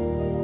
Amen.